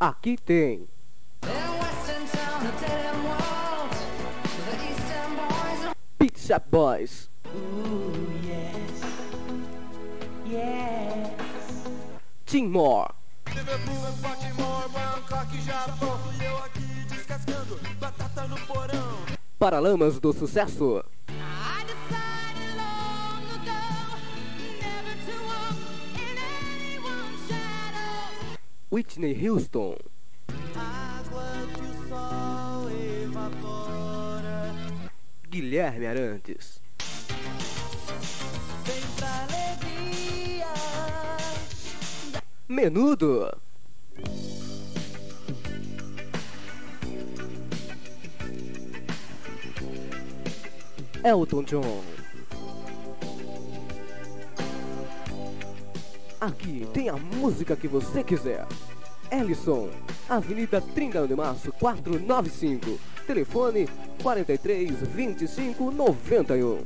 Aqui tem. Shop Boys. Tim Moore. Liverpool, Baltimore, Bangkok, Japão Fui eu aqui descascando batata no porão Paralamas do Sucesso. Whitney Houston. Água que o sol evapora Guilherme Arantes. Vem pra alegria Menudo. Elton John. Aqui tem a música que você quiser. Ellison, Avenida 31 de Março 495. Telefone 43 25 91.